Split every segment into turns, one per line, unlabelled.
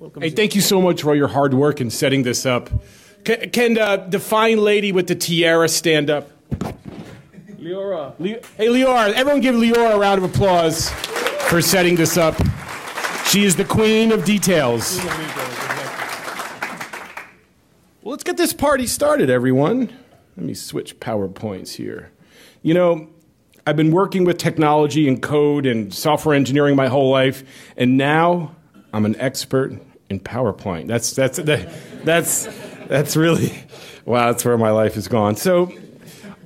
Welcome. Hey, thank you so much for all your hard work in setting this up. Can, can uh, the fine lady with the tiara stand up? Leora. Le- hey, Leora. Everyone give Leora a round of applause for setting this up. She is the queen of details. Well, let's get this party started, everyone. Let me switch PowerPoints here. You know, I've been working with technology and code and software engineering my whole life, and now I'm an expert in PowerPoint. That's that's that's that's really wow. That's where my life has gone. So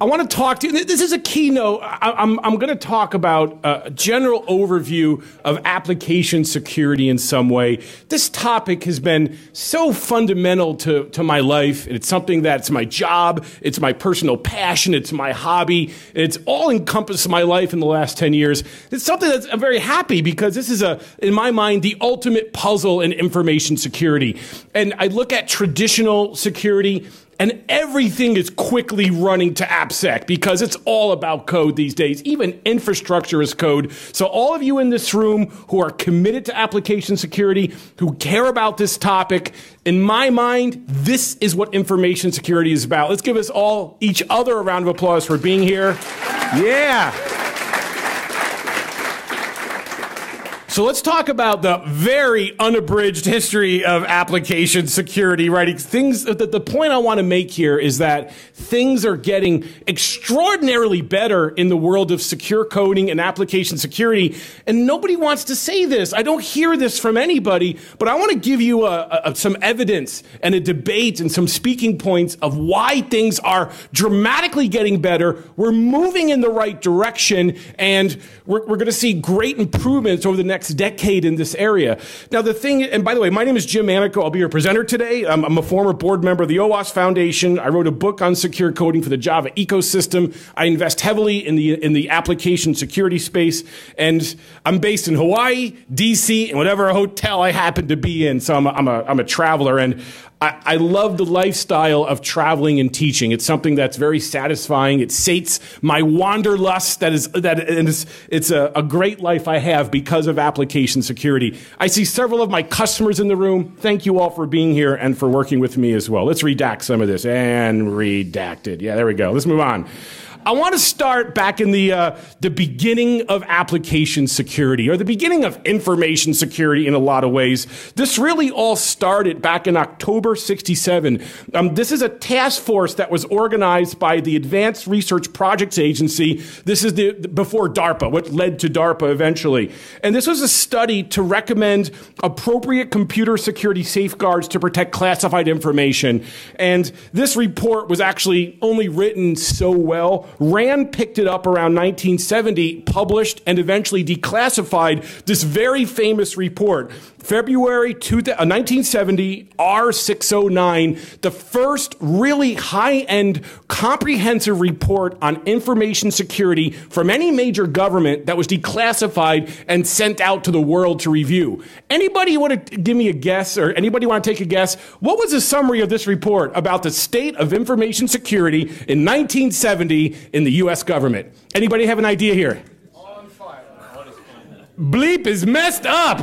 I want to talk to you. This is a keynote. I, am I'm, I'm going to talk about a general overview of application security in some way. This topic has been so fundamental to, to my life. It's something that's my job. It's my personal passion. It's my hobby. It's all encompassed my life in the last 10 years. It's something that I'm very happy because this is a, in my mind, the ultimate puzzle in information security. And I look at traditional security and everything is quickly running to AppSec because it's all about code these days. Even infrastructure is code. So all of you in this room who are committed to application security, who care about this topic, in my mind, this is what information security is about. Let's give us all, each other a round of applause for being here. Yeah. So let's talk about the very unabridged history of application security, right? Things the point I want to make here is that things are getting extraordinarily better in the world of secure coding and application security. And nobody wants to say this. I don't hear this from anybody, but I want to give you a, a, some evidence and a debate and some speaking points of why things are dramatically getting better. We're moving in the right direction and we're, we're going to see great improvements over the next next decade in this area. Now, the thing, and by the way, my name is Jim Manico. I'll be your presenter today. I'm, I'm a former board member of the OWASP Foundation. I wrote a book on secure coding for the Java ecosystem. I invest heavily in the, in the application security space. And I'm based in Hawaii, DC, and whatever hotel I happen to be in. So I'm a, I'm a, I'm a traveler. And I, love the lifestyle of traveling and teaching. It's something that's very satisfying. It sates my wanderlust. That is that is it's a, a great life I have because of application security. I see several of my customers in the room. Thank you all for being here and for working with me as well. Let's redact some of this and redacted. Yeah, there we go. Let's move on. I want to start back in the, uh, the beginning of application security or the beginning of information security in a lot of ways. This really all started back in October 67. Um, this is a task force that was organized by the Advanced Research Projects Agency. This is the, before DARPA, what led to DARPA eventually. And this was a study to recommend appropriate computer security safeguards to protect classified information. And this report was actually only written so well Rand picked it up around 1970, published, and eventually declassified this very famous report. February 1970, uh, R609, the first really high end comprehensive report on information security from any major government that was declassified and sent out to the world to review. Anybody want to give me a guess or anybody want to take a guess? What was the summary of this report about the state of information security in 1970 in the US government? Anybody have an idea here? Bleep is messed up.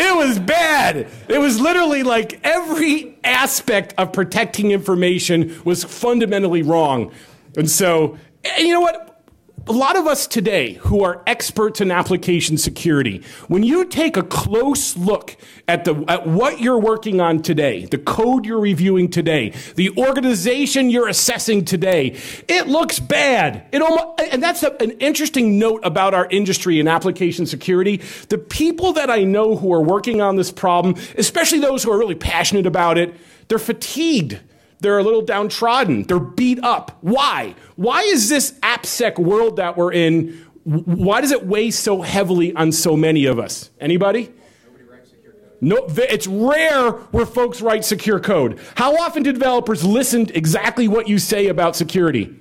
It was bad. It was literally like every aspect of protecting information was fundamentally wrong. And so, and you know what? A lot of us today who are experts in application security, when you take a close look at, the, at what you're working on today, the code you're reviewing today, the organization you're assessing today, it looks bad. It almost, and that's a, an interesting note about our industry in application security. The people that I know who are working on this problem, especially those who are really passionate about it, they're fatigued. They're a little downtrodden. They're beat up. Why? Why is this AppSec world that we're in, why does it weigh so heavily on so many of us? Anybody? Nobody writes secure code. No, it's rare where folks write secure code. How often do developers listen to exactly what you say about security?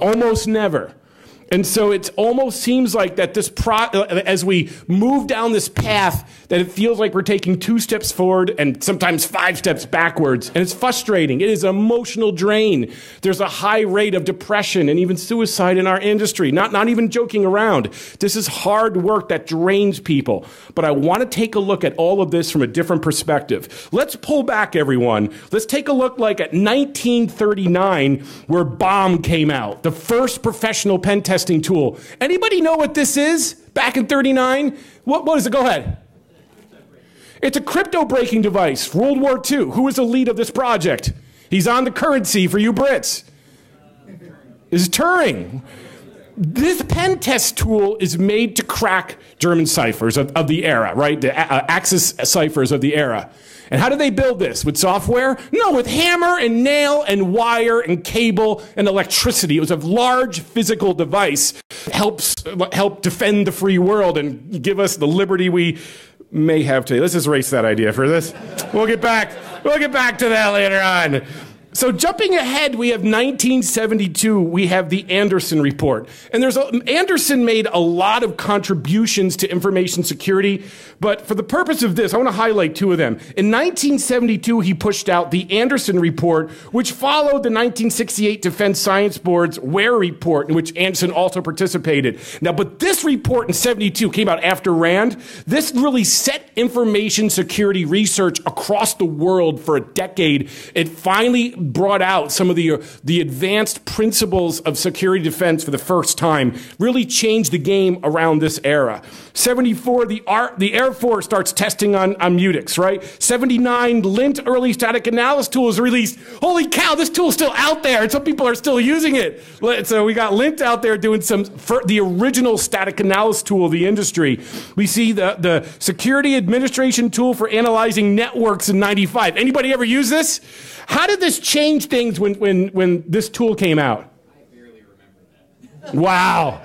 Almost never. And so it almost seems like that this pro, uh, as we move down this path, that it feels like we're taking two steps forward and sometimes five steps backwards. And it's frustrating. It is an emotional drain. There's a high rate of depression and even suicide in our industry. Not, not even joking around. This is hard work that drains people. But I want to take a look at all of this from a different perspective. Let's pull back, everyone. Let's take a look like at 1939, where Bombe came out, the first professional pen test testing tool. Anybody know what this is back in 39? What, what is it? Go ahead. It's a crypto breaking device. World War II. Who is the lead of this project? He's on the currency for you Brits. Is Turing. This pen test tool is made to crack German ciphers of, of the era, right? The uh, Axis ciphers of the era. And how did they build this? With software? No, with hammer and nail and wire and cable and electricity. It was a large physical device. Helps help defend the free world and give us the liberty we may have today. Let's just erase that idea for this. We'll get back. We'll get back to that later on. So jumping ahead, we have 1972. We have the Anderson report, and there's a, Anderson made a lot of contributions to information security. But for the purpose of this, I want to highlight two of them. In 1972, he pushed out the Anderson report, which followed the 1968 Defense Science Board's WARE report, in which Anderson also participated. Now, but this report in 72 came out after Rand. This really set information security research across the world for a decade. It finally brought out some of the, uh, the advanced principles of security defense for the first time, really changed the game around this era. 74, the, art the Air Force starts testing on, on Multics, right? 79, Lint early static analysis tool is released. Holy cow, this tool's still out there, and some people are still using it. So we got Lint out there doing some, the original static analysis tool of the industry. We see the, the Security Administration tool for analyzing networks in 95. Anybody ever use this? How did this change things when, when, when this tool came out? I barely remember that. Wow.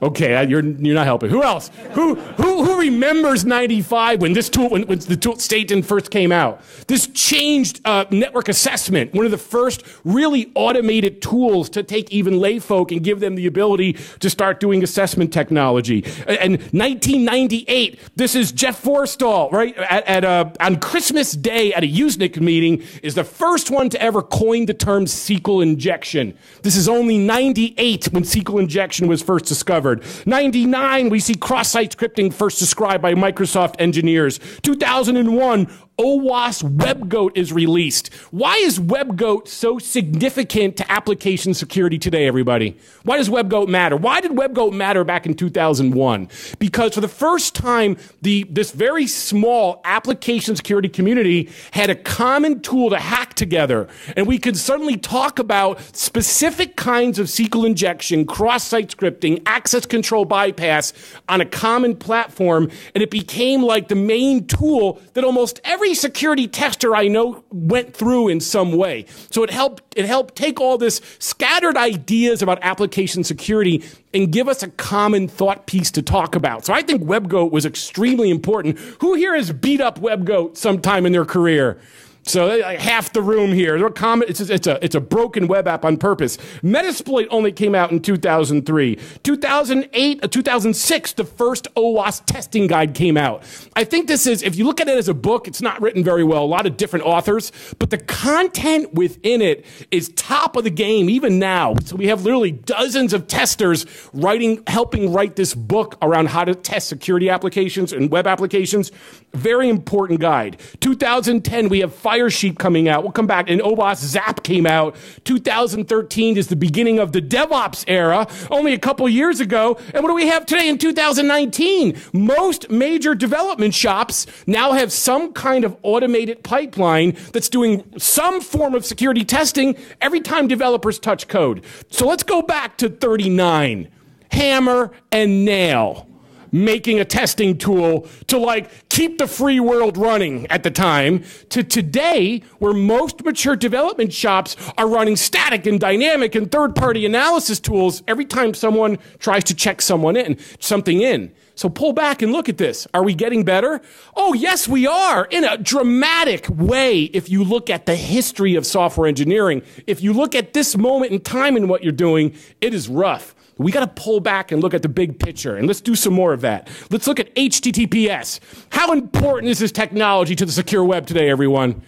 Okay, you're, you're not helping. Who else? Who, who, who remembers 95 when this tool, when, when the tool SATAN first came out? This changed uh, network assessment, one of the first really automated tools to take even layfolk and give them the ability to start doing assessment technology. And 1998, this is Jeff Forristal, right? At, at a, uh, on Christmas Day at a Usenix meeting, is the first one to ever coin the term SQL injection. This is only 98 when SQL injection was first discovered. 99, we see cross-site scripting first described by Microsoft engineers. 2001, OWASP WebGoat is released. Why is WebGoat so significant to application security today, everybody? Why does WebGoat matter? Why did WebGoat matter back in 2001? Because for the first time, the, this very small application security community had a common tool to hack together. And we could suddenly talk about specific kinds of SQL injection, cross-site scripting, access control bypass on a common platform. And it became like the main tool that almost every every security tester I know went through in some way. So it helped, it helped take all this scattered ideas about application security and give us a common thought piece to talk about. So I think WebGoat was extremely important. Who here has beat up WebGoat sometime in their career? So like half the room here. It's, it's, a, it's a broken web app on purpose. Metasploit only came out in 2003. 2008, uh, 2006, the first OWASP testing guide came out. I think this is, if you look at it as a book, it's not written very well. A lot of different authors, but the content within it is top of the game even now. So we have literally dozens of testers writing, helping write this book around how to test security applications and web applications. Very important guide. 2010, we have Firesheep coming out. We'll come back. And OWASP Zap came out. 2013 is the beginning of the DevOps era, only a couple years ago. And what do we have today in 2019? Most major development shops now have some kind of automated pipeline that's doing some form of security testing every time developers touch code. So let's go back to 39. Hammer and nail making a testing tool to like keep the free world running at the time to today where most mature development shops are running static and dynamic and third party analysis tools every time someone tries to check someone in something in so pull back and look at this. Are we getting better? Oh, yes, we are in a dramatic way. If you look at the history of software engineering, if you look at this moment in time and what you're doing, it is rough. We got to pull back and look at the big picture, and let's do some more of that. Let's look at HTTPS. How important is this technology to the secure web today, everyone?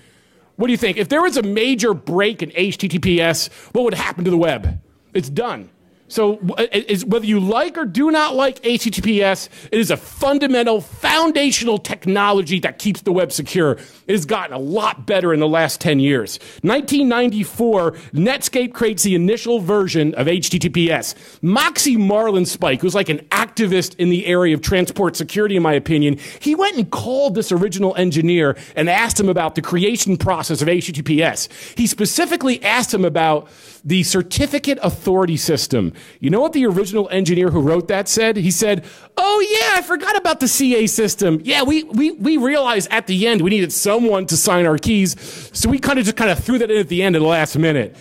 What do you think? If there was a major break in HTTPS, what would happen to the web? It's done. So, is, whether you like or do not like HTTPS, it is a fundamental, foundational technology that keeps the web secure. It has gotten a lot better in the last 10 years. 1994, Netscape creates the initial version of HTTPS. Moxie Marlinspike, who's like an activist in the area of transport security, in my opinion, he went and called this original engineer and asked him about the creation process of HTTPS. He specifically asked him about the certificate authority system. You know what the original engineer who wrote that said? He said, Oh, yeah, I forgot about the CA system. Yeah, we, we, we realized at the end we needed someone to sign our keys. So we kind of just kind of threw that in at the end of the last minute.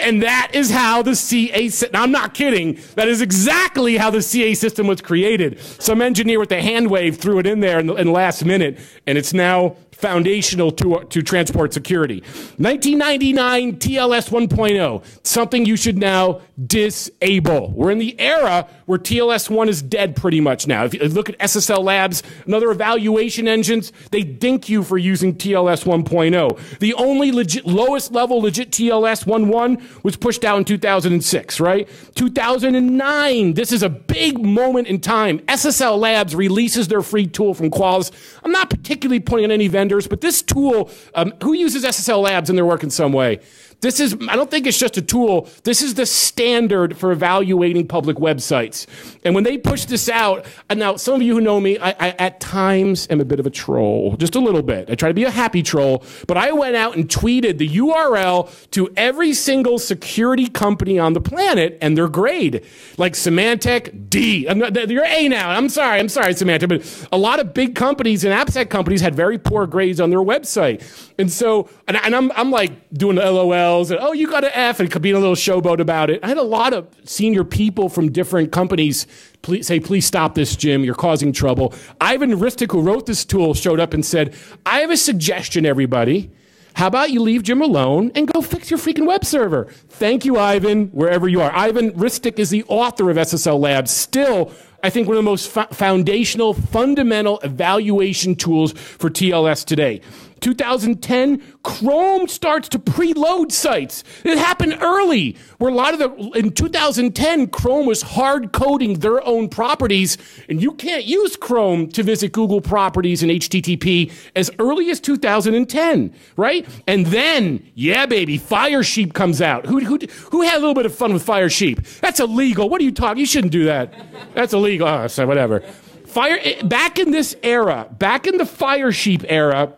And that is how the CA system, I'm not kidding, that is exactly how the CA system was created. Some engineer with a hand wave threw it in there in the, in the last minute, and it's now foundational to, uh, to transport security. 1999 TLS 1.0, something you should now disable. We're in the era where TLS 1 is dead pretty much now. If you look at SSL Labs and other evaluation engines, they dink you for using TLS 1.0. The only legit, lowest level legit TLS 1.1 was pushed out in 2006, right? 2009, this is a big moment in time. SSL Labs releases their free tool from Qualys. I'm not particularly pointing at any vendors, but this tool, um, who uses SSL Labs in their work in some way? This is, I don't think it's just a tool. This is the standard for evaluating public websites. And when they push this out, and now some of you who know me, I, I at times am a bit of a troll, just a little bit. I try to be a happy troll, but I went out and tweeted the URL to every single security company on the planet and their grade. Like Symantec, D. Not, you're A now. I'm sorry. I'm sorry, Symantec. But a lot of big companies and AppSec companies had very poor grades on their website. And so, and, and I'm, I'm like doing the LOLs and, oh, you got an F and being a little showboat about it. I had a lot of senior people from different companies please, say, please stop this, Jim. You're causing trouble. Ivan Ristic, who wrote this tool, showed up and said, I have a suggestion, everybody. How about you leave Jim alone and go fix your freaking web server? Thank you, Ivan, wherever you are. Ivan Ristic is the author of SSL Labs, still I think one of the most foundational, fundamental evaluation tools for TLS today. 2010, Chrome starts to preload sites. It happened early, where a lot of the, in 2010, Chrome was hard coding their own properties, and you can't use Chrome to visit Google properties and HTTP as early as 2010, right? And then, yeah, baby, Firesheep comes out. Who, who, who had a little bit of fun with Firesheep? That's illegal. What are you talking? You shouldn't do that. That's illegal. Oh, so whatever. Fire, eh, back in this era, back in the Firesheep era,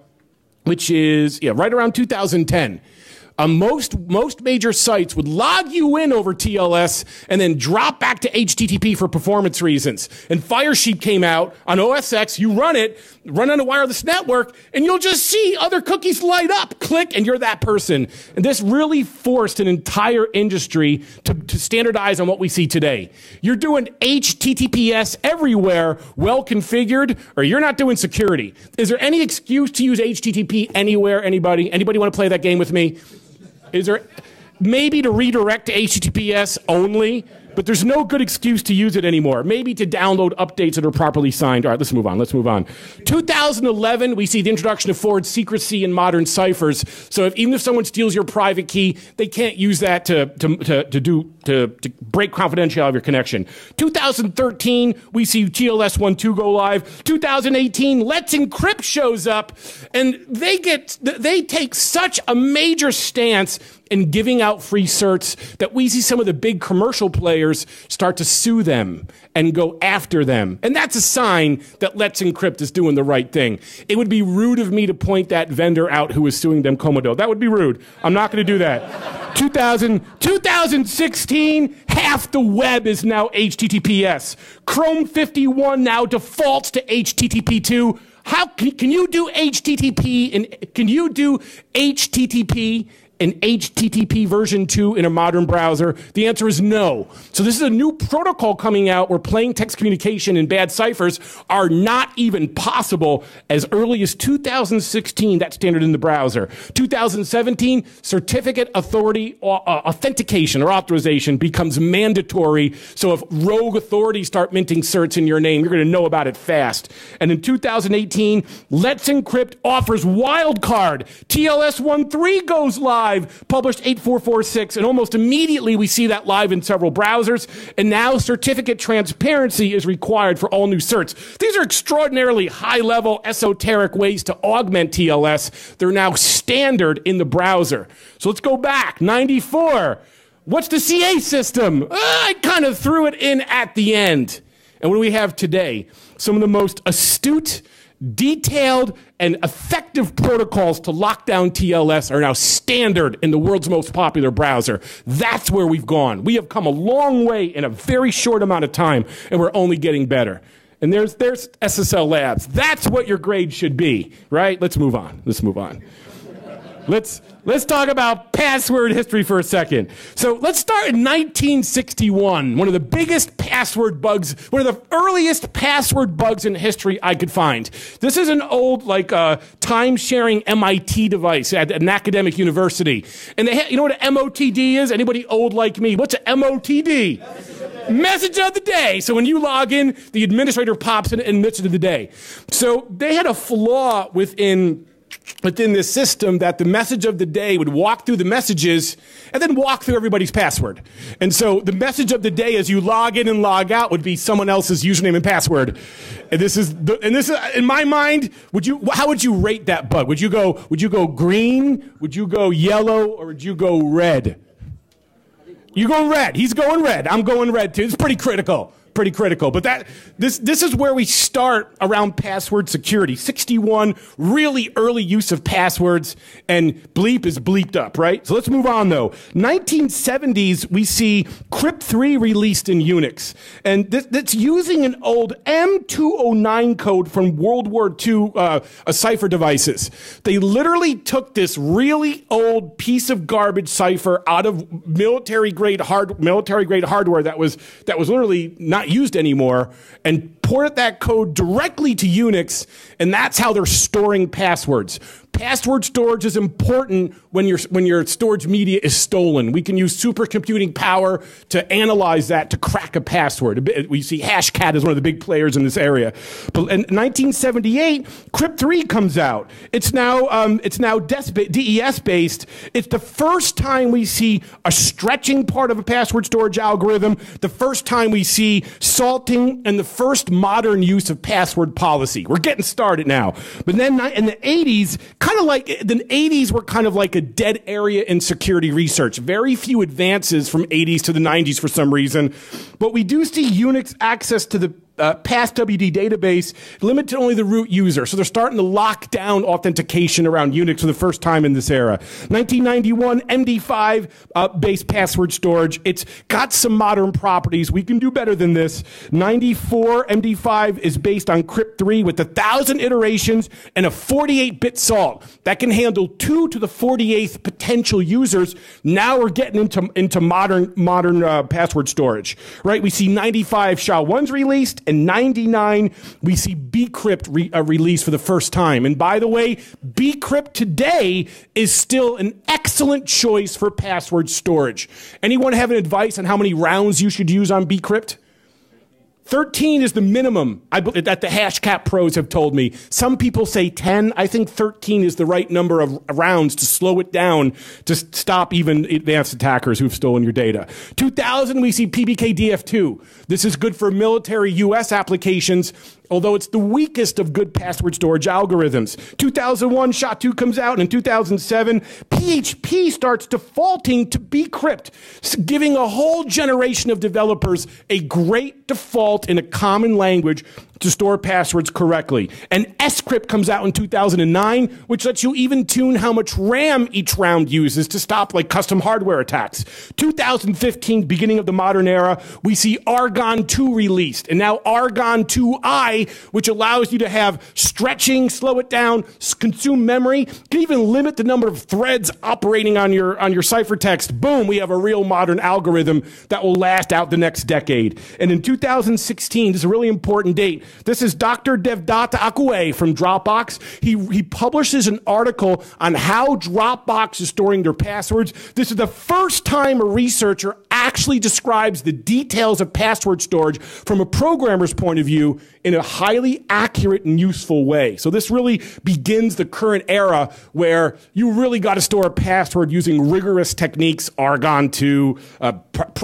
which is yeah, right around 2010. Uh, most most major sites would log you in over TLS and then drop back to HTTP for performance reasons. And Firesheep came out on OSX. You run it, run on a wireless network, and you'll just see other cookies light up. Click, and you're that person. And this really forced an entire industry to, to standardize on what we see today. You're doing HTTPS everywhere, well configured, or you're not doing security. Is there any excuse to use HTTP anywhere? Anybody? Anybody want to play that game with me? Is there maybe to redirect to HTTPS only? But there's no good excuse to use it anymore. Maybe to download updates that are properly signed. All right, let's move on. Let's move on. 2011, we see the introduction of forward secrecy in modern ciphers. So if, even if someone steals your private key, they can't use that to, to, to, to do to, to break confidentiality of your connection. 2013, we see TLS 1.2 go live. 2018, Let's Encrypt shows up, and they get they take such a major stance in giving out free certs that we see some of the big commercial players start to sue them and go after them. And that's a sign that Let's Encrypt is doing the right thing. It would be rude of me to point that vendor out who is suing them Comodo. That would be rude. I'm not going to do that. 2000, 2016, half the web is now HTTPS. Chrome 51 now defaults to HTTP2. How can, can you do HTTP and can you do HTTP an HTTP version 2 in a modern browser? The answer is no. So this is a new protocol coming out where plain text communication and bad ciphers are not even possible as early as 2016, that standard in the browser. 2017, certificate authority uh, authentication or authorization becomes mandatory. So if rogue authorities start minting certs in your name, you're going to know about it fast. And in 2018, Let's Encrypt offers wildcard. TLS 1.3 goes live, published 8446, and almost immediately we see that live in several browsers. And now certificate transparency is required for all new certs. These are extraordinarily high level esoteric ways to augment TLS. They're now standard in the browser. So let's go back. 94. What's the CA system? Uh, I kind of threw it in at the end. And what do we have today? Some of the most astute, detailed, and effective protocols to lock down TLS are now standard in the world's most popular browser. That's where we've gone. We have come a long way in a very short amount of time, and we're only getting better. And there's, there's SSL Labs. That's what your grade should be, right? Let's move on. Let's move on. Let's, let's talk about password history for a second. So let's start in 1961. One of the biggest password bugs, one of the earliest password bugs in history I could find. This is an old, like, uh, time sharing MIT device at an academic university. And they ha- you know what an MOTD is? Anybody old like me? What's an MOTD? Message of the day. So when you log in, the administrator pops in and message of the day. So they had a flaw within within this system that the message of the day would walk through the messages and then walk through everybody's password. And so the message of the day as you log in and log out would be someone else's username and password. And this is the, and this is, in my mind, would you how would you rate that bug? Would you go would you go green? Would you go yellow or would you go red? You go red. He's going red. I'm going red too. It's pretty critical pretty critical. But that this this is where we start around password security. 61 really early use of passwords and bleep is bleeped up, right? So let's move on though. 1970s we see Crypt3 released in Unix. And this, that's using an old M209 code from World War II uh, cipher devices. They literally took this really old piece of garbage cipher out of military grade hard military grade hardware that was that was literally not not used anymore and ported that code directly to Unix, and that's how they're storing passwords. Password storage is important when your, when your storage media is stolen. We can use supercomputing power to analyze that to crack a password. We see Hashcat as one of the big players in this area. But in 1978, Crypt3 comes out. It's now, um, it's now DES based. It's the first time we see a stretching part of a password storage algorithm, the first time we see salting, and the first modern use of password policy. We're getting started now. But then in the 80s, kind of like the 80s were kind of like a dead area in security research. Very few advances from 80s to the 90s for some reason. But we do see Unix access to the uh, PassWD database limited only the root user. So they're starting to lock down authentication around Unix for the first time in this era. 1991, MD5 uh, based password storage. It's got some modern properties. We can do better than this. 94, MD5 is based on Crypt3 with a thousand iterations and a 48 bit salt that can handle two to the 48th potential users. Now we're getting into, into modern, modern uh, password storage, right? We see 95 SHA-1's released and 99, we see bcrypt re, uh, released for the first time. And by the way, bcrypt today is still an excellent choice for password storage. Anyone have an advice on how many rounds you should use on bcrypt? 13 is the minimum I, that the Hashcat pros have told me. Some people say 10. I think 13 is the right number of rounds to slow it down to stop even advanced attackers who've stolen your data. 2000, we see PBKDF2. This is good for military U.S. applications although it's the weakest of good password storage algorithms. 2001, SHA-2 comes out, and in 2007, PHP starts defaulting to bcrypt, giving a whole generation of developers a great default in a common language to store passwords correctly. And scrypt comes out in 2009, which lets you even tune how much RAM each round uses to stop like custom hardware attacks. 2015, beginning of the modern era, we see Argon 2 released, and now Argon 2i Which allows you to have stretching, slow it down, consume memory, can even limit the number of threads operating on your, on your ciphertext. Boom, we have a real modern algorithm that will last out the next decade. And in 2016, this is a really important date. This is Dr. Devdatta Akhawe from Dropbox. He, he publishes an article on how Dropbox is storing their passwords. This is the first time a researcher actually describes the details of password storage from a programmer's point of view in a highly accurate and useful way. So this really begins the current era where you really got to store a password using rigorous techniques, Argon 2, uh,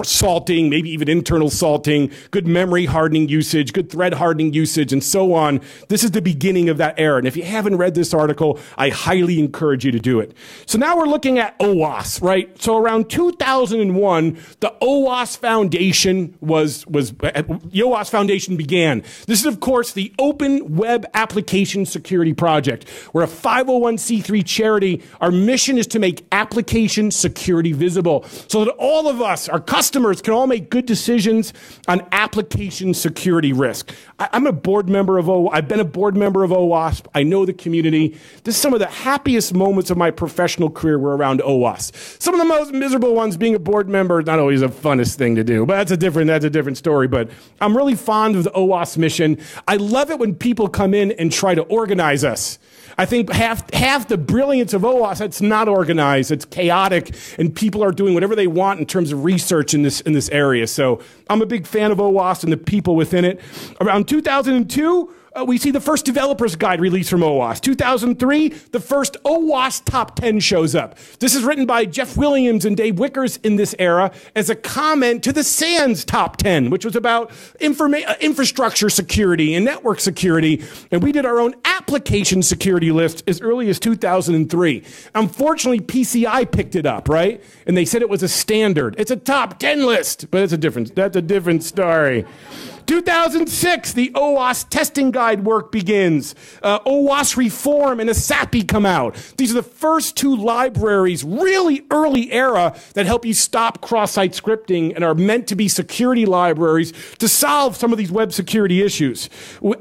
salting, maybe even internal salting, good memory hardening usage, good thread hardening usage, and so on. This is the beginning of that era. And if you haven't read this article, I highly encourage you to do it. So now we're looking at OWASP, right? So around 2001, the OWASP Foundation was, was, the OWASP Foundation began. This is of course, the Open Web Application Security Project. We're a 501c3 charity. Our mission is to make application security visible so that all of us, our customers, can all make good decisions on application security risk. I, am a board member of O. I've been a board member of OWASP. I know the community. This is some of the happiest moments of my professional career were around OWASP. Some of the most miserable ones being a board member, not always the funnest thing to do, but that's a different, that's a different story. But I'm really fond of the OWASP mission. I love it when people come in and try to organize us. I think half, half the brilliance of OWASP, it's not organized, it's chaotic, and people are doing whatever they want in terms of research in this, in this area. So I'm a big fan of OWASP and the people within it. Around 2002, uh, we see the first developer's guide released from OWASP. 2003, the first OWASP top 10 shows up. This is written by Jeff Williams and Dave Wichers in this era as a comment to the SANS top 10, which was about informa- uh, infrastructure security and network security. And we did our own application security list as early as 2003. Unfortunately, PCI picked it up, right? And they said it was a standard. It's a top 10 list, but it's a different, that's a different story. 2006, the OWASP testing guide work begins. Uh, OWASP Reform and ESAPI come out. These are the first two libraries, really early era, that help you stop cross-site scripting and are meant to be security libraries to solve some of these web security issues.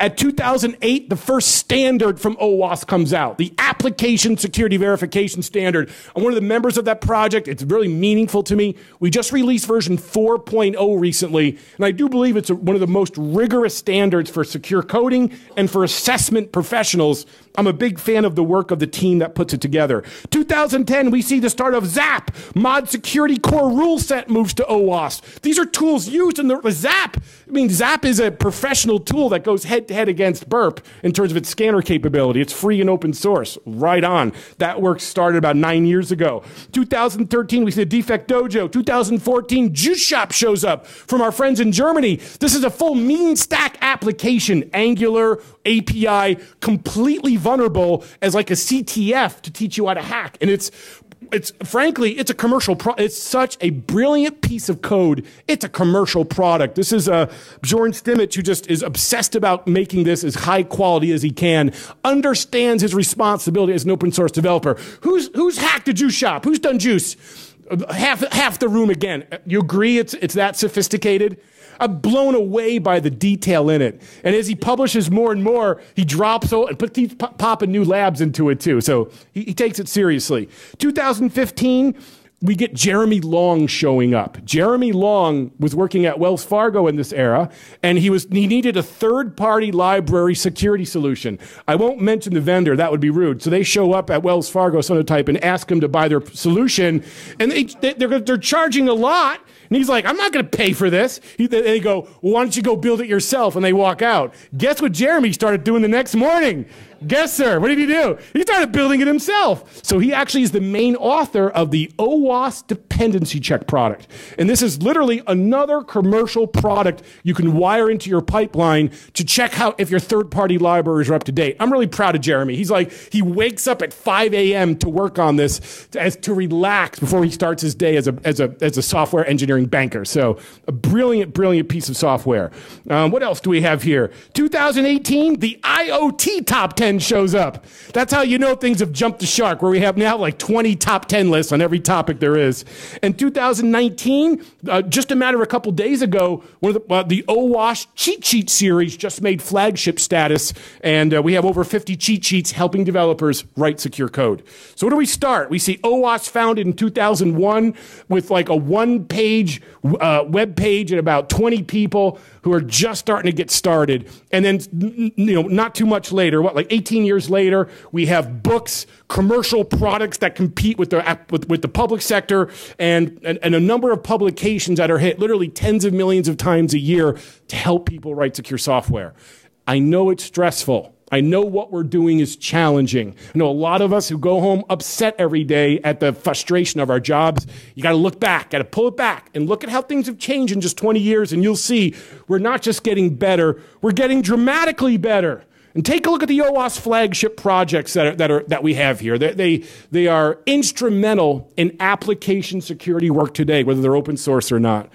At 2008, the first standard from OWASP comes out, the Application Security Verification Standard. I'm one of the members of that project. It's really meaningful to me. We just released version 4.0 recently, and I do believe it's one of the most rigorous standards for secure coding and for assessment professionals. I'm a big fan of the work of the team that puts it together. 2010, we see the start of ZAP. Mod Security Core rule set moves to OWASP. These are tools used in the ZAP. I mean, ZAP is a professional tool that goes head to head against Burp in terms of its scanner capability. It's free and open source. Right on. That work started about nine years ago. 2013, we see the Defect Dojo. 2014, Juice Shop shows up from our friends in Germany. This is a full mean stack application, Angular, API, completely vulnerable as like a CTF to teach you how to hack. And it's it's frankly, it's a commercial. Pro- it's such a brilliant piece of code. It's a commercial product. This is a uh, Bjorn Kimminich who just is obsessed about making this as high quality as he can. Understands his responsibility as an open source developer. Who's who's hacked a juice shop? Who's done juice? Half half the room again. You agree? It's it's that sophisticated. I'm blown away by the detail in it. And as he publishes more and more, he drops and puts, popping new labs into it too. So he, he takes it seriously. 2015, we get Jeremy Long showing up. Jeremy Long was working at Wells Fargo in this era, and he was he needed a third-party library security solution. I won't mention the vendor; that would be rude. So they show up at Wells Fargo Sonatype and ask him to buy their solution, and they, they they're, they're charging a lot. And he's like, I'm not going to pay for this. He, they go, well, why don't you go build it yourself? And they walk out. Guess what Jeremy started doing the next morning? Guess, sir, what did he do? He started building it himself. So he actually is the main author of the OWASP dependency check product. And this is literally another commercial product you can wire into your pipeline to check how if your third party libraries are up to date. I'm really proud of Jeremy. He's like, he wakes up at 5 a.m. to work on this to, as to relax before he starts his day as a, as a, as a software engineering banker. So a brilliant, brilliant piece of software. Um, what else do we have here? 2018, the IoT top 10 10 shows up. That's how you know things have jumped the shark, where we have now like 20 top 10 lists on every topic there is. In 2019, uh, just a matter of a couple days ago, one of the, uh, the OWASP cheat sheet series just made flagship status, and uh, we have over 50 cheat sheets helping developers write secure code. So where do we start? We see OWASP founded in 2001 with like a one page uh, web page and about 20 people who are just starting to get started. And then, you know, not too much later, what, like 18 years later, we have books, commercial products that compete with the, with, with the public sector, and, and, and a number of publications that are hit literally tens of millions of times a year to help people write secure software. I know it's stressful. I know what we're doing is challenging. I know a lot of us who go home upset every day at the frustration of our jobs. You got to look back, got to pull it back and look at how things have changed in just 20 years, and you'll see we're not just getting better, we're getting dramatically better. And take a look at the OWASP flagship projects that, are, that, are, that we have here. They, they, they are instrumental in application security work today, whether they're open source or not.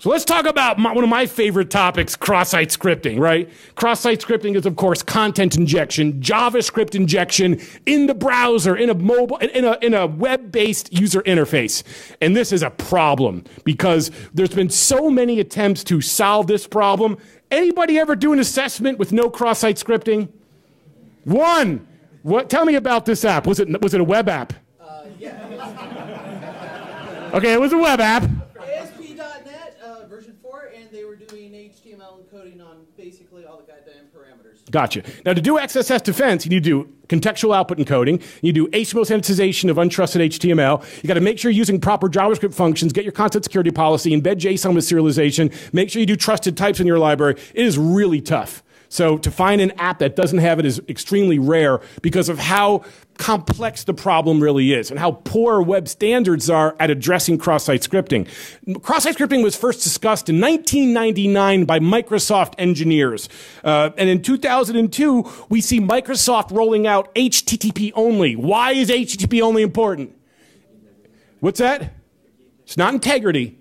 So let's talk about my, one of my favorite topics, cross-site scripting, right? Cross-site scripting is, of course, content injection, JavaScript injection in the browser, in a mobile, in a, in a web-based user interface. And this is a problem because there's been so many attempts to solve this problem. Anybody ever do an assessment with no cross-site scripting? One. What? Tell me about this app. Was it, was it a web app? Uh, yeah. okay, it was a web app. Gotcha. Now, to do XSS defense, you need to do contextual output encoding. You do HTML sanitization of untrusted HTML. You got to make sure you're using proper JavaScript functions, get your content security policy, embed JSON with serialization, make sure you do trusted types in your library. It is really tough. So to find an app that doesn't have it is extremely rare because of how complex the problem really is and how poor web standards are at addressing cross-site scripting. Cross-site scripting was first discussed in 1999 by Microsoft engineers. Uh, and in 2002, we see Microsoft rolling out HTTP only. Why is HTTP only important? What's that? It's not integrity.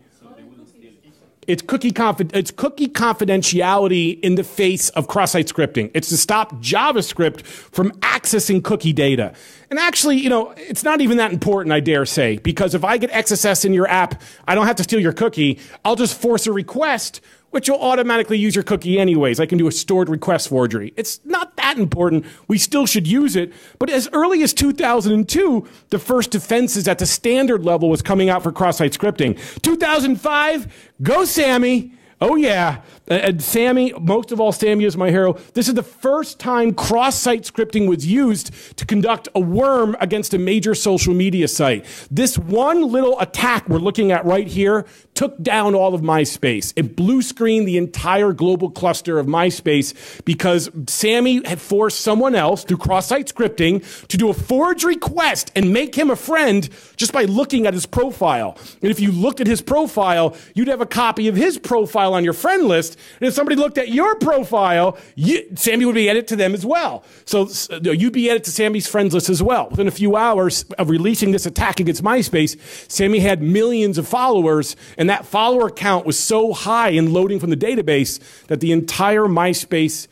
It's cookie, confi- it's cookie confidentiality in the face of cross-site scripting. It's to stop JavaScript from accessing cookie data. And actually, you know, it's not even that important, I dare say, because if I get XSS in your app, I don't have to steal your cookie. I'll just force a request which will automatically use your cookie anyways. I can do a stored request forgery. It's not that important. We still should use it. But as early as 2002, the first defenses at the standard level was coming out for cross-site scripting. 2005, go Sammy. Oh yeah, uh, and Sammy, most of all, Sammy is my hero. This is the first time cross-site scripting was used to conduct a worm against a major social media site. This one little attack we're looking at right here took down all of MySpace. It blue screened the entire global cluster of MySpace because Sammy had forced someone else through cross-site scripting to do a forged request and make him a friend just by looking at his profile. And if you looked at his profile, you'd have a copy of his profile on your friend list and if somebody looked at your profile, you, Sammy would be added to them as well. So you'd be added to Sammy's friends list as well. Within a few hours of releasing this attack against MySpace, Sammy had millions of followers, and that follower count was so high in loading from the database that the entire MySpace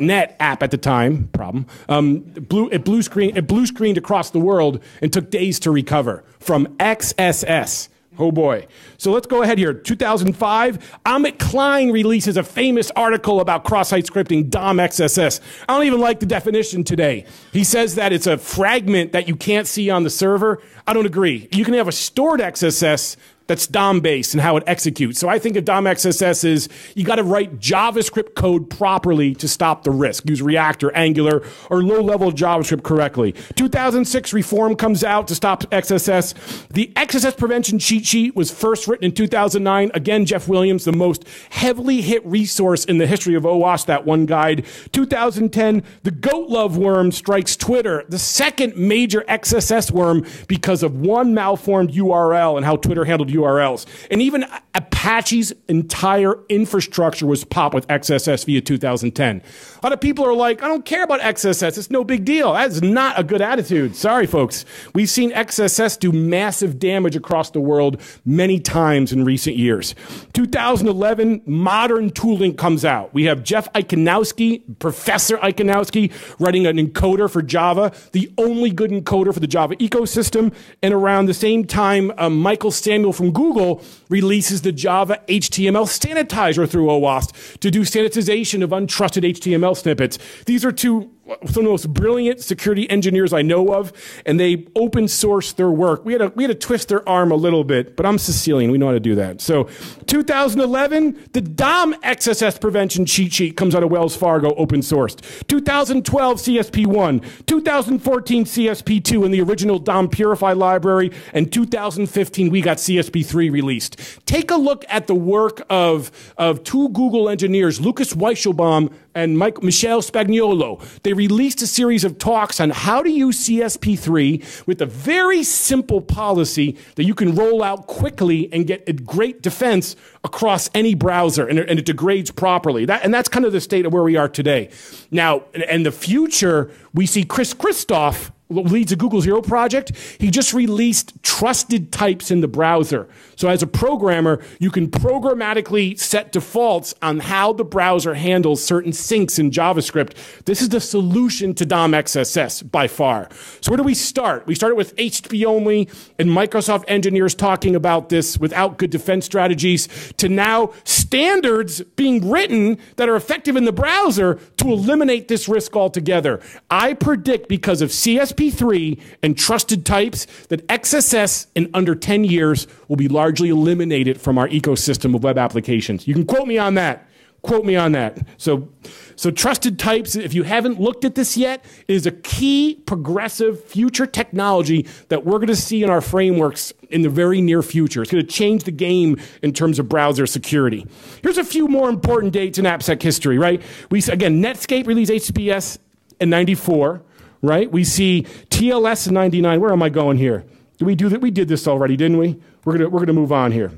.NET app at the time problem um, blue, it blue screen it blue screened across the world and took days to recover from XSS. Oh boy. So let's go ahead here. 2005, Amit Klein releases a famous article about cross-site scripting, DOM XSS. I don't even like the definition today. He says that it's a fragment that you can't see on the server. I don't agree. You can have a stored XSS that's DOM based and how it executes. So I think of DOM XSS is you got to write JavaScript code properly to stop the risk. Use React or Angular or low level JavaScript correctly. 2006 reform comes out to stop XSS. The XSS prevention cheat sheet was first written in 2009. Again, Jeff Williams, the most heavily hit resource in the history of OWASP, that one guide. 2010, the goat love worm strikes Twitter, the second major XSS worm because of one malformed URL and how Twitter handled URLs. And even Apache's entire infrastructure was popped with XSS via 2010. A lot of people are like, I don't care about XSS. It's no big deal. That's not a good attitude. Sorry, folks. We've seen XSS do massive damage across the world many times in recent years. 2011, modern tooling comes out. We have Jeff Ichnowski, Professor Ichnowski, writing an encoder for Java, the only good encoder for the Java ecosystem. And around the same time, um, Michael Samuel from Google releases the Java HTML sanitizer through OWASP to do sanitization of untrusted HTML snippets. These are two some of the most brilliant security engineers I know of, and they open source their work. We had to, we had to twist their arm a little bit, but I'm Sicilian. We know how to do that. So 2011, the DOM XSS prevention cheat sheet comes out of Wells Fargo, open sourced. 2012, CSP1. 2014, CSP2 in the original DOM Purify library. And 2015, we got CSP3 released. Take a look at the work of, of two Google engineers, Lukas Weichselbaum and Mike, Michele Spagnuolo. They released a series of talks on how to use CSP3 with a very simple policy that you can roll out quickly and get a great defense across any browser and, and it degrades properly. That, and that's kind of the state of where we are today. Now, in the future, we see Chris Christoph leads a Google Zero project. He just released trusted types in the browser. So as a programmer, you can programmatically set defaults on how the browser handles certain sinks in JavaScript. This is the solution to DOM XSS by far. So where do we start? We started with HTTP only and Microsoft engineers talking about this without good defense strategies to now standards being written that are effective in the browser to eliminate this risk altogether. I predict because of CSP CSP3 and trusted types that XSS in under 10 years will be largely eliminated from our ecosystem of web applications. You can quote me on that. Quote me on that. So, so trusted types, if you haven't looked at this yet, is a key progressive future technology that we're going to see in our frameworks in the very near future. It's going to change the game in terms of browser security. Here's a few more important dates in AppSec history, right? We, again, Netscape released HTTPS in 94 right? We see TLS in 99. Where am I going here? Did we do that? We did this already, didn't we? We're gonna we're gonna move on here.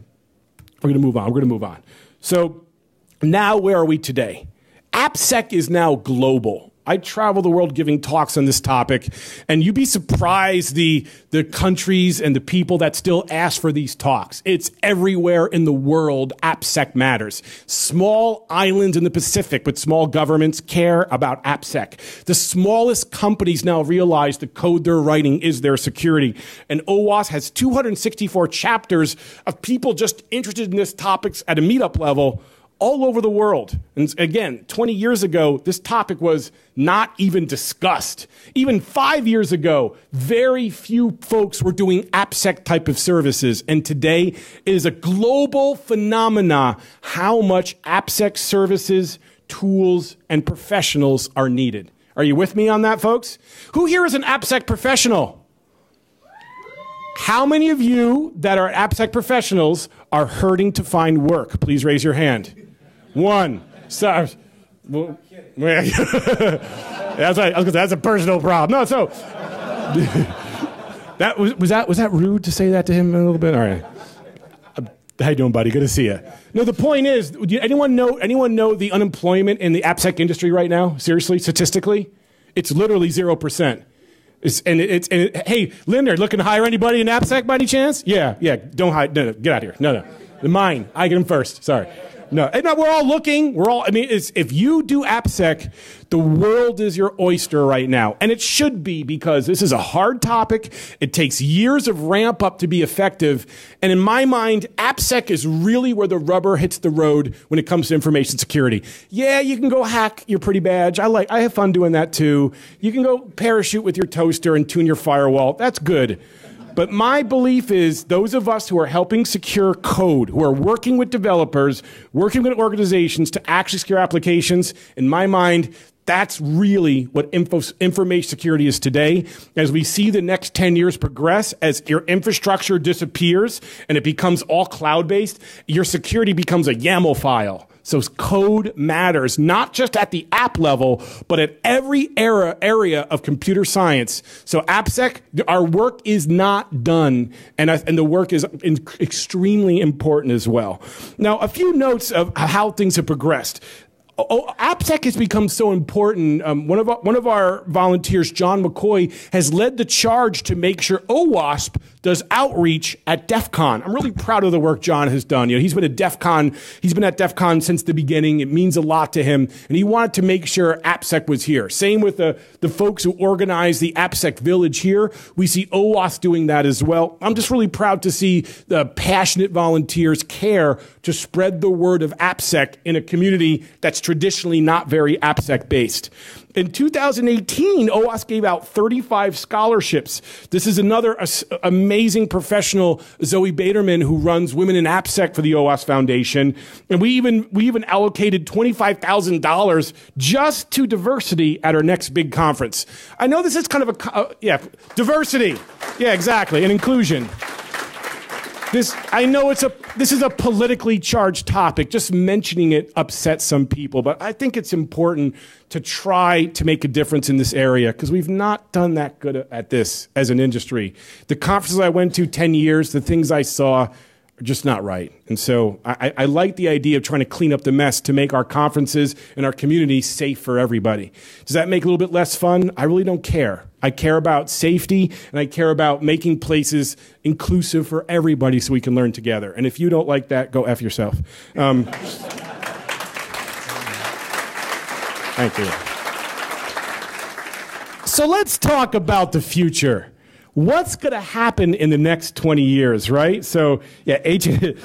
We're gonna move on. We're gonna move on. So now where are we today? AppSec is now global. I travel the world giving talks on this topic, and you'd be surprised the, the countries and the people that still ask for these talks. It's everywhere in the world, AppSec matters. Small islands in the Pacific with small governments care about AppSec. The smallest companies now realize the code they're writing is their security. And OWASP has 264 chapters of people just interested in this topics at a meetup level all over the world. And again, 20 years ago, this topic was not even discussed. Even five years ago, very few folks were doing AppSec type of services. And today, it is a global phenomena how much AppSec services, tools, and professionals are needed. Are you with me on that, folks? Who here is an AppSec professional? How many of you that are AppSec professionals are hurting to find work? Please raise your hand. One. So, well, that's right. I was that's a personal problem. No, so that was was that was that rude to say that to him a little bit? All right. Uh, how you doing, buddy? Good to see you. No, the point is, anyone know anyone know the unemployment in the AppSec industry right now? Seriously, statistically, it's literally zero percent. It's, and it's and it, hey, Linder, looking to hire anybody in AppSec by any chance? Yeah, yeah. Don't hire. No, no, get out of here. No, no. The mine. I get him first. Sorry. No, and we're all looking. We're all. I mean, if you do AppSec, the world is your oyster right now, and it should be because this is a hard topic. It takes years of ramp up to be effective, and in my mind, AppSec is really where the rubber hits the road when it comes to information security. Yeah, you can go hack your pretty badge. I like. I have fun doing that too. You can go parachute with your toaster and tune your firewall. That's good. But my belief is those of us who are helping secure code, who are working with developers, working with organizations to actually secure applications, in my mind, that's really what info, information security is today. As we see the next 10 years progress, as your infrastructure disappears and it becomes all cloud based, your security becomes a YAML file. So code matters, not just at the app level, but at every era, area of computer science. So AppSec, our work is not done, and, and the work is extremely important as well. Now, a few notes of how things have progressed oh, AppSec has become so important. Um, one, of our, one of our volunteers, John McCoy, has led the charge to make sure OWASP does outreach at DEF CON. I'm really proud of the work John has done. You know, he's been at DEF CON, he's been at DEF CON since the beginning. It means a lot to him, and he wanted to make sure AppSec was here. Same with the, the folks who organize the AppSec Village here. We see OWASP doing that as well. I'm just really proud to see the passionate volunteers care to spread the word of AppSec in a community that's traditionally not very AppSec based. In 2018, OWASP gave out 35 scholarships. This is another amazing professional, Zoe Braderman, who runs Women in AppSec for the OWASP Foundation. And we even, we even allocated $25,000 just to diversity at our next big conference. I know this is kind of a, uh, yeah, diversity. Yeah, exactly, and inclusion. This, I know it's a, this is a politically charged topic. Just mentioning it upsets some people, but I think it's important to try to make a difference in this area because we've not done that good at this as an industry. The conferences I went to 10 years, the things I saw, just not right. And so I, I, like the idea of trying to clean up the mess to make our conferences and our community safe for everybody. Does that make a little bit less fun? I really don't care. I care about safety and I care about making places inclusive for everybody so we can learn together. And if you don't like that, go F yourself. Um, thank you. So let's talk about the future what's going to happen in the next 20 years, right? So, yeah, agent,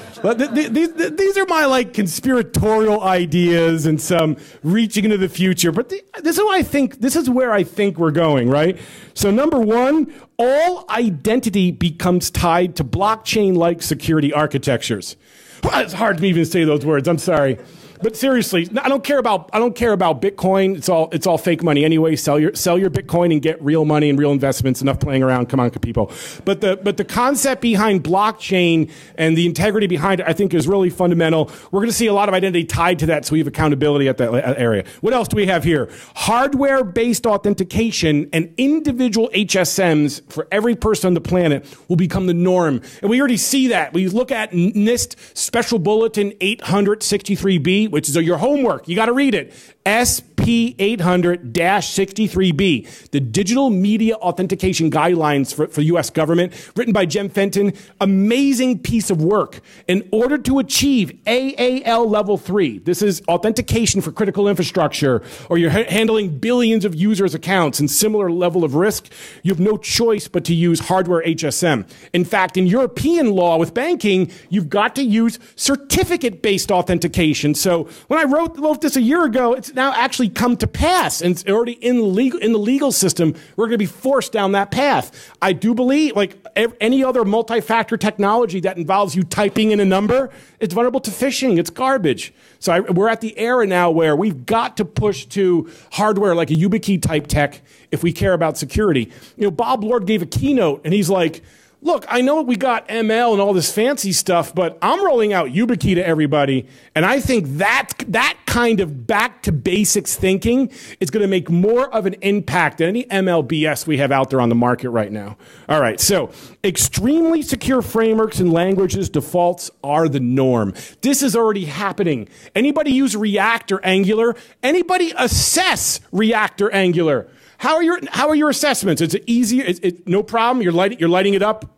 these, these are my like conspiratorial ideas and some reaching into the future. But this is what I think, this is where I think we're going, right? So, number one, all identity becomes tied to blockchain like security architectures. It's hard to even say those words. I'm sorry. But seriously, I don't care about I don't care about Bitcoin. It's all it's all fake money anyway. Sell your sell your Bitcoin and get real money and real investments. Enough playing around. Come on, people. But the but the concept behind blockchain and the integrity behind it, I think, is really fundamental. We're going to see a lot of identity tied to that, so we have accountability at that area. What else do we have here? Hardware based authentication and individual HSMs for every person on the planet will become the norm, and we already see that. We look at NIST Special Bulletin 863b which is your homework. You got to read it. SP 800 63B, the Digital Media Authentication Guidelines for, for the U.S. government, written by Jim Fenton. Amazing piece of work. In order to achieve AAL level three, this is authentication for critical infrastructure, or you're ha handling billions of users' accounts and similar level of risk, you have no choice but to use hardware HSM. In fact, in European law with banking, you've got to use certificate based authentication. So when I wrote, wrote this a year ago, it's now actually come to pass and it's already in the legal, in the legal system. We're going to be forced down that path. I do believe, like any other multi-factor technology that involves you typing in a number, it's vulnerable to phishing. It's garbage. So I, we're at the era now where we've got to push to hardware like a YubiKey type tech if we care about security. You know, Bob Lord gave a keynote and he's like, look, I know we got ML and all this fancy stuff, but I'm rolling out YubiKey to everybody. And I think that, that kind of back to basics thinking is going to make more of an impact than any MLBS we have out there on the market right now. All right. So extremely secure frameworks and languages defaults are the norm. This is already happening. Anybody use React or Angular? Anybody assess React or Angular? How are your How are your assessments? Is it easy? It, no problem. You're lighting You're lighting it up.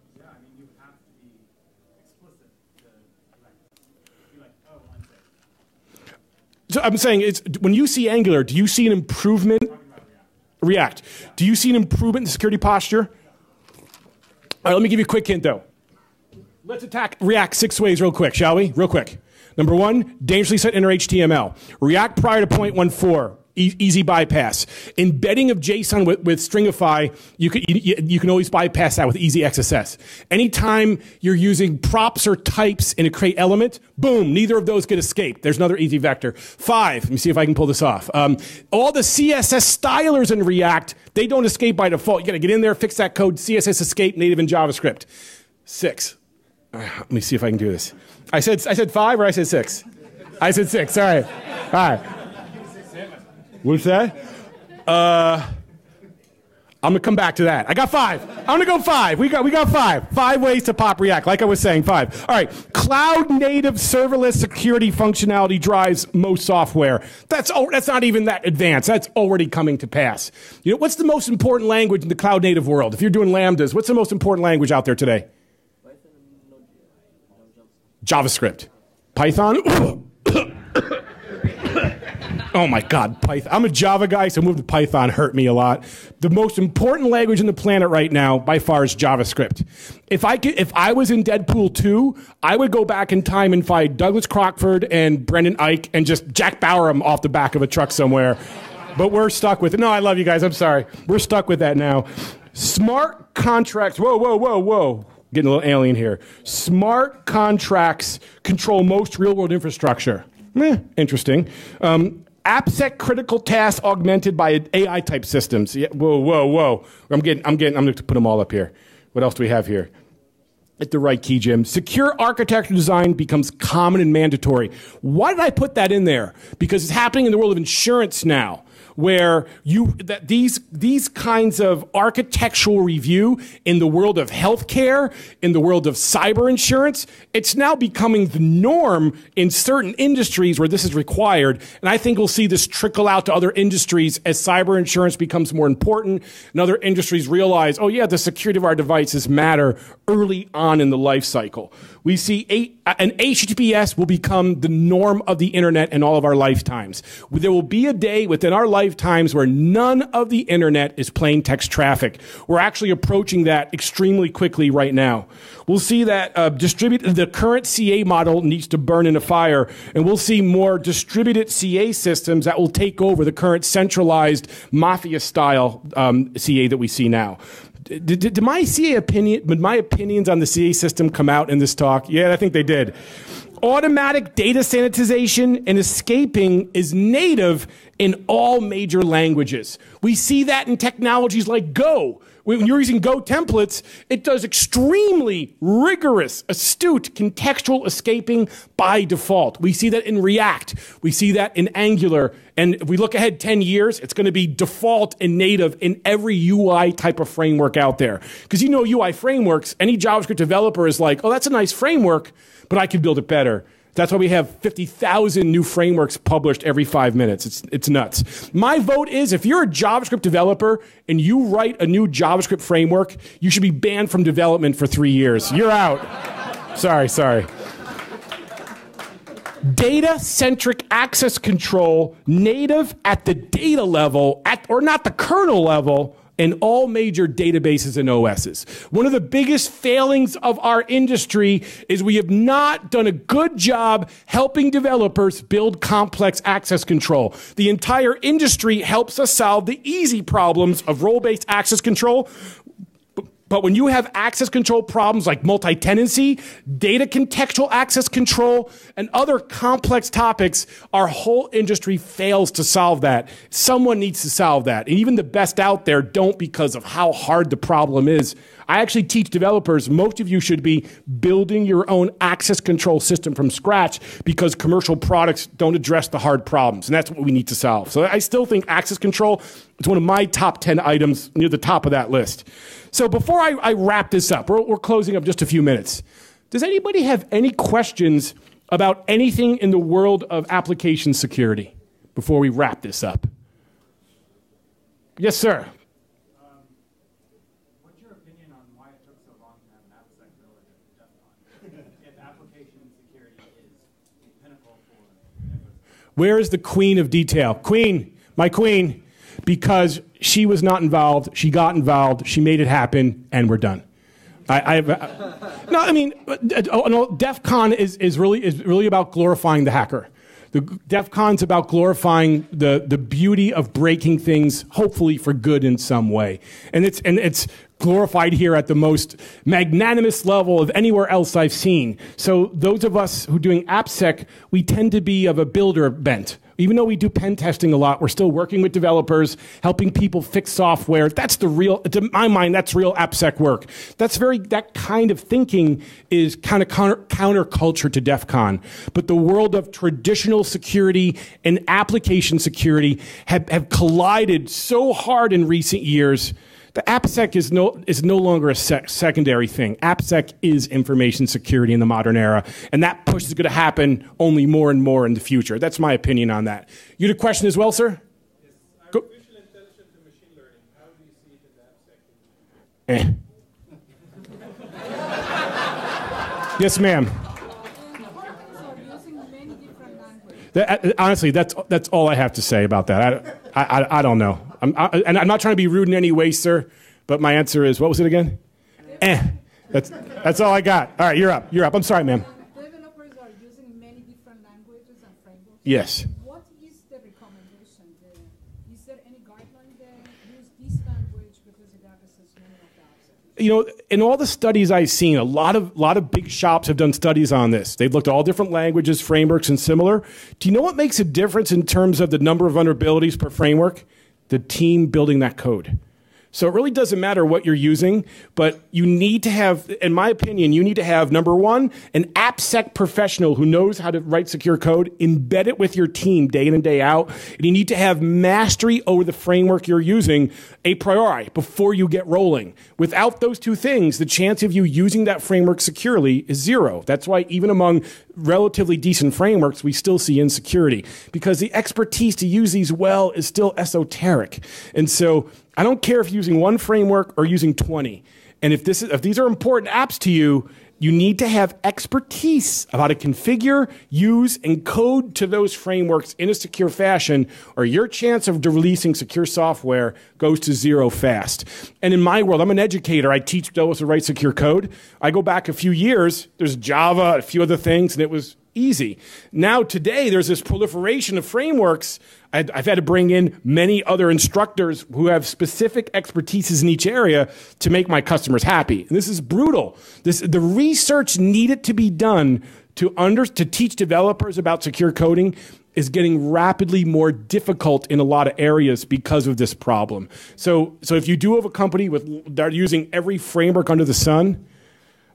So I'm saying it's when you see Angular, do you see an improvement? React. Do you see an improvement in security posture? All right, let me give you a quick hint though. Let's attack React six ways real quick, shall we? Real quick. Number one, dangerously set inner HTML. React prior to 0.14 easy bypass. Embedding of JSON with, with Stringify, you can, you, you, can always bypass that with easy XSS. Anytime you're using props or types in a create element, boom, neither of those get escaped. There's another easy vector. Five, let me see if I can pull this off. Um, all the CSS stylers in React, they don't escape by default. You gotta get in there, fix that code, CSS escape, native in JavaScript. Six. Uh, let me see if I can do this. I said, I said five or I said six? I said six. All right. All right. What's that? Uh, I'm gonna come back to that. I got five. I'm gonna go five. We got we got five. Five ways to pop React. Like I was saying, five. All right. Cloud native serverless security functionality drives most software. That's oh, that's not even that advanced. That's already coming to pass. You know what's the most important language in the cloud native world? If you're doing lambdas, what's the most important language out there today? JavaScript. Python. oh my God, Python. I'm a Java guy, so moving to Python hurt me a lot. The most important language on the planet right now, by far, is JavaScript. If I could, if I was in Deadpool 2, I would go back in time and fight Douglas Crockford and Brendan Eich and just Jack Bauer them off the back of a truck somewhere. But we're stuck with it. No, I love you guys. I'm sorry. We're stuck with that now. Smart contracts. Whoa, whoa, whoa, whoa getting a little alien here. Smart contracts control most real world infrastructure. Eh, interesting. Um, AppSec critical tasks augmented by AI type systems. Yeah, whoa, whoa, whoa. I'm getting, I'm getting, I'm going to put them all up here. What else do we have here? At the right key, Jim. Secure architecture design becomes common and mandatory. Why did I put that in there? Because it's happening in the world of insurance now where you that these these kinds of architectural review in the world of healthcare, in the world of cyber insurance, it's now becoming the norm in certain industries where this is required. And I think we'll see this trickle out to other industries as cyber insurance becomes more important and other industries realize, oh yeah, the security of our devices matter early on in the life cycle. We see eight, an HTTPS will become the norm of the internet in all of our lifetimes. There will be a day within our life times where none of the internet is plain text traffic. We're actually approaching that extremely quickly right now. We'll see that uh, distributed the current CA model needs to burn in a fire, and we'll see more distributed CA systems that will take over the current centralized mafia style um, CA that we see now. Did, did, my CA opinion, did my opinions on the CA system come out in this talk? Yeah, I think they did. Automatic data sanitization and escaping is native in all major languages. We see that in technologies like Go. When you're using Go templates, it does extremely rigorous, astute, contextual escaping by default. We see that in React. We see that in Angular. And if we look ahead 10 years, it's going to be default and native in every UI type of framework out there. Because you know UI frameworks, any JavaScript developer is like, oh, that's a nice framework, but I can build it better. That's why we have 50,000 new frameworks published every five minutes. It's, it's nuts. My vote is if you're a JavaScript developer and you write a new JavaScript framework, you should be banned from development for three years. You're out. sorry, sorry. Data centric access control, native at the data level, at, or not the kernel level, in all major databases and OSs. One of the biggest failings of our industry is we have not done a good job helping developers build complex access control. The entire industry helps us solve the easy problems of role based access control but when you have access control problems like multi tenancy, data contextual access control, and other complex topics, our whole industry fails to solve that. Someone needs to solve that. And even the best out there don't because of how hard the problem is. I actually teach developers, most of you should be building your own access control system from scratch because commercial products don't address the hard problems. And that's what we need to solve. So I still think access control is one of my top 10 items near the top of that list. So before I, I wrap this up, we're, we're closing up just a few minutes. Does anybody have any questions about anything in the world of application security before we wrap this up? Yes, sir. Um, what's your opinion on why it took so long to have an AppSec build if application security is pinnacle for Where is the queen of detail? Queen, my queen because she was not involved. She got involved. She made it happen, and we're done. I, I no, I mean, uh, uh, no, DEF CON is, is, really, is really about glorifying the hacker. The DEF CON's about glorifying the, the beauty of breaking things, hopefully for good in some way. And it's, and it's glorified here at the most magnanimous level of anywhere else I've seen. So those of us who are doing AppSec, we tend to be of a builder bent Even though we do pen testing a lot, we're still working with developers, helping people fix software. That's the real, to my mind, that's real AppSec work. That's very, that kind of thinking is kind of counter, counterculture to DEF CON. But the world of traditional security and application security have, have collided so hard in recent years the AppSec is no, is no longer a sec secondary thing. AppSec is information security in the modern era, and that push is going to happen only more and more in the future. That's my opinion on that. You had a question as well, sir?
Yes. Artificial intelligence and machine learning, how do you see it in
AppSec? Eh. yes, ma'am. That, uh, honestly, that's that's all I have to say about that. I, I, I don't know. I'm, I, and I'm not trying to be rude in any way, sir. But my answer is, what was it again? Eh. That's that's all I got. All right, you're up. You're up. I'm sorry, ma'am.
Developers are using many different languages and frameworks.
Yes.
What is the recommendation? there? Is there any guideline there? Use this language because it addresses many of the
you know, in all the studies I've seen, a lot of a lot of big shops have done studies on this. They've looked at all different languages, frameworks, and similar. Do you know what makes a difference in terms of the number of vulnerabilities per framework? The team building that code. So it really doesn't matter what you're using, but you need to have, in my opinion, you need to have number one, an AppSec professional who knows how to write secure code, embed it with your team day in and day out, and you need to have mastery over the framework you're using a priori before you get rolling. Without those two things, the chance of you using that framework securely is zero. That's why even among relatively decent frameworks, we still see insecurity because the expertise to use these well is still esoteric. And so I don't care if you're using one framework or using 20. And if, this is, if these are important apps to you, you need to have expertise of how to configure, use, and code to those frameworks in a secure fashion, or your chance of releasing secure software goes to zero fast. And in my world, I'm an educator. I teach those to write secure code. I go back a few years. There's Java, a few other things, and it was easy. Now, today, there's this proliferation of frameworks. I've had to bring in many other instructors who have specific expertises in each area to make my customers happy. And this is brutal. This, the research needed to be done to, under, to teach developers about secure coding is getting rapidly more difficult in a lot of areas because of this problem. So, so if you do have a company with, that are using every framework under the sun,